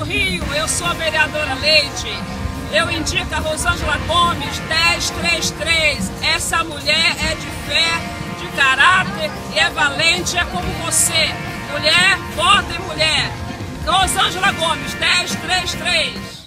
do Rio, eu sou a vereadora Leite. Eu indico a Rosângela Gomes 1033. Essa mulher é de fé, de caráter e é valente, é como você. Mulher, vota mulher. Rosângela Gomes 1033.